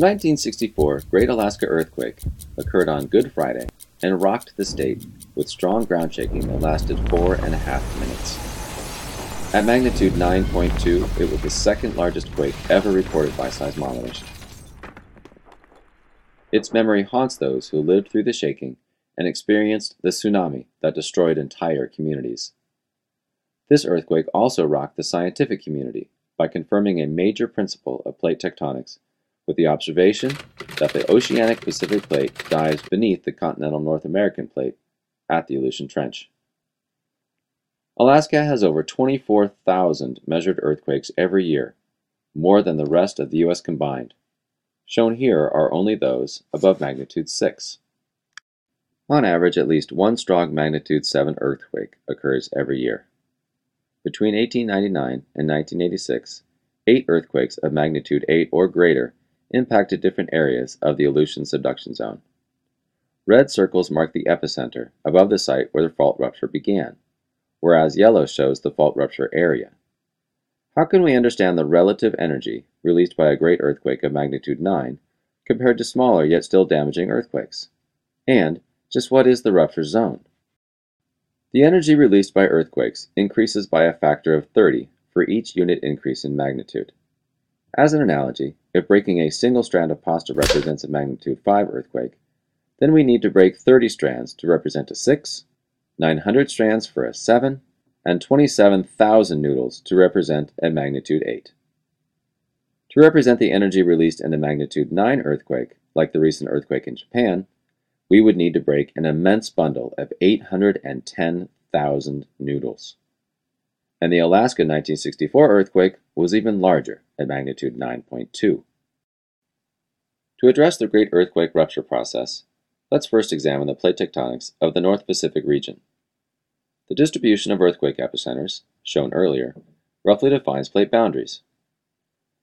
The 1964 Great Alaska Earthquake occurred on Good Friday and rocked the state with strong ground shaking that lasted four and a half minutes. At magnitude 9.2, it was the second largest quake ever reported by seismometers. Its memory haunts those who lived through the shaking and experienced the tsunami that destroyed entire communities. This earthquake also rocked the scientific community by confirming a major principle of plate tectonics with the observation that the oceanic Pacific plate dives beneath the continental North American plate at the Aleutian Trench. Alaska has over 24,000 measured earthquakes every year, more than the rest of the U.S. combined. Shown here are only those above magnitude 6. On average, at least one strong magnitude 7 earthquake occurs every year. Between 1899 and 1986, eight earthquakes of magnitude 8 or greater impacted different areas of the Aleutian subduction zone. Red circles mark the epicenter above the site where the fault rupture began, whereas yellow shows the fault rupture area. How can we understand the relative energy released by a great earthquake of magnitude 9 compared to smaller yet still damaging earthquakes? And just what is the rupture zone? The energy released by earthquakes increases by a factor of 30 for each unit increase in magnitude. As an analogy, if breaking a single strand of pasta represents a magnitude 5 earthquake, then we need to break 30 strands to represent a 6, 900 strands for a 7, and 27,000 noodles to represent a magnitude 8. To represent the energy released in a magnitude 9 earthquake, like the recent earthquake in Japan, we would need to break an immense bundle of 810,000 noodles and the Alaska 1964 earthquake was even larger at magnitude 9.2. To address the Great Earthquake Rupture process, let's first examine the plate tectonics of the North Pacific region. The distribution of earthquake epicenters, shown earlier, roughly defines plate boundaries.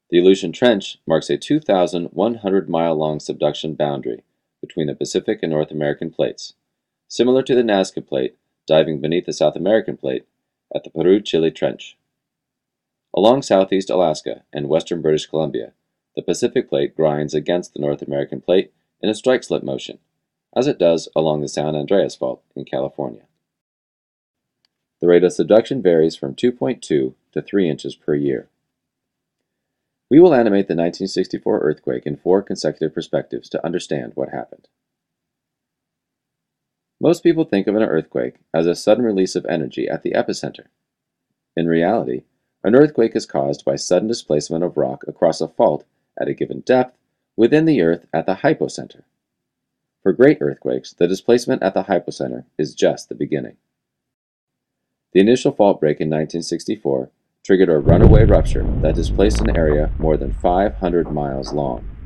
The Aleutian Trench marks a 2,100 mile long subduction boundary between the Pacific and North American plates, similar to the Nazca Plate diving beneath the South American Plate at the Peru-Chile Trench. Along southeast Alaska and western British Columbia, the Pacific Plate grinds against the North American Plate in a strike-slip motion, as it does along the San Andreas Fault in California. The rate of subduction varies from 2.2 to 3 inches per year. We will animate the 1964 earthquake in four consecutive perspectives to understand what happened. Most people think of an earthquake as a sudden release of energy at the epicenter. In reality, an earthquake is caused by sudden displacement of rock across a fault at a given depth within the Earth at the hypocenter. For great earthquakes, the displacement at the hypocenter is just the beginning. The initial fault break in 1964 triggered a runaway rupture that displaced an area more than 500 miles long.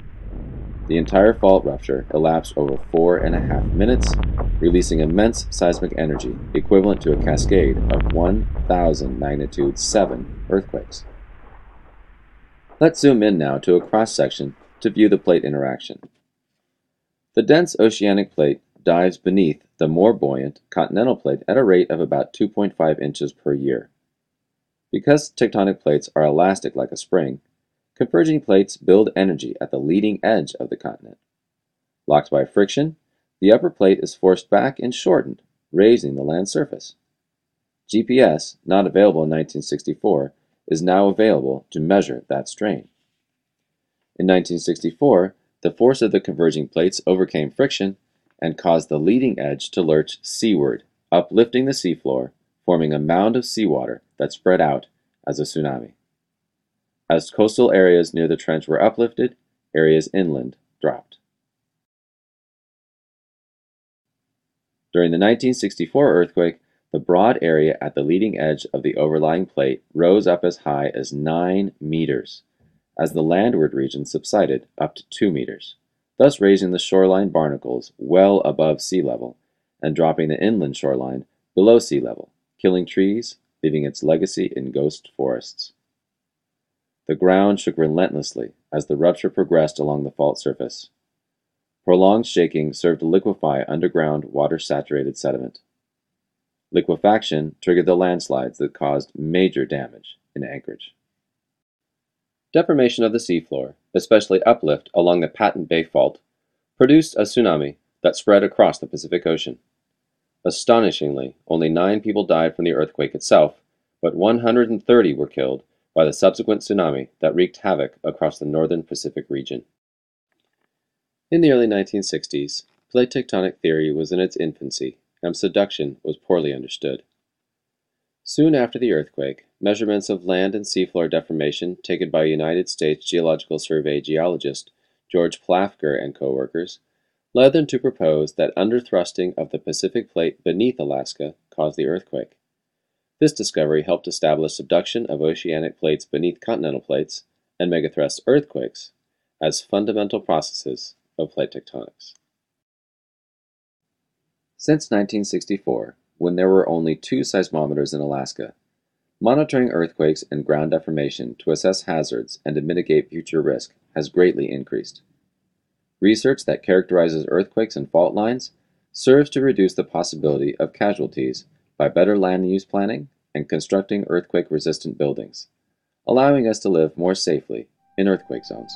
The entire fault rupture elapsed over four and a half minutes, releasing immense seismic energy equivalent to a cascade of 1,000 magnitude 7 earthquakes. Let's zoom in now to a cross section to view the plate interaction. The dense oceanic plate dives beneath the more buoyant continental plate at a rate of about 2.5 inches per year. Because tectonic plates are elastic like a spring, Converging plates build energy at the leading edge of the continent. Locked by friction, the upper plate is forced back and shortened, raising the land surface. GPS, not available in 1964, is now available to measure that strain. In 1964, the force of the converging plates overcame friction and caused the leading edge to lurch seaward, uplifting the seafloor, forming a mound of seawater that spread out as a tsunami. As coastal areas near the trench were uplifted, areas inland dropped. During the 1964 earthquake, the broad area at the leading edge of the overlying plate rose up as high as 9 meters, as the landward region subsided up to 2 meters, thus raising the shoreline barnacles well above sea level and dropping the inland shoreline below sea level, killing trees, leaving its legacy in ghost forests. The ground shook relentlessly as the rupture progressed along the fault surface. Prolonged shaking served to liquefy underground water-saturated sediment. Liquefaction triggered the landslides that caused major damage in Anchorage. Deformation of the seafloor especially uplift along the Patton Bay Fault, produced a tsunami that spread across the Pacific Ocean. Astonishingly, only nine people died from the earthquake itself, but 130 were killed by the subsequent tsunami that wreaked havoc across the northern Pacific region. In the early 1960s, plate tectonic theory was in its infancy, and subduction was poorly understood. Soon after the earthquake, measurements of land and seafloor deformation taken by United States Geological Survey geologist George Plafker and co-workers led them to propose that underthrusting of the Pacific Plate beneath Alaska caused the earthquake. This discovery helped establish subduction of oceanic plates beneath continental plates and megathrust earthquakes as fundamental processes of plate tectonics. Since 1964, when there were only two seismometers in Alaska, monitoring earthquakes and ground deformation to assess hazards and to mitigate future risk has greatly increased. Research that characterizes earthquakes and fault lines serves to reduce the possibility of casualties by better land use planning and constructing earthquake resistant buildings, allowing us to live more safely in earthquake zones.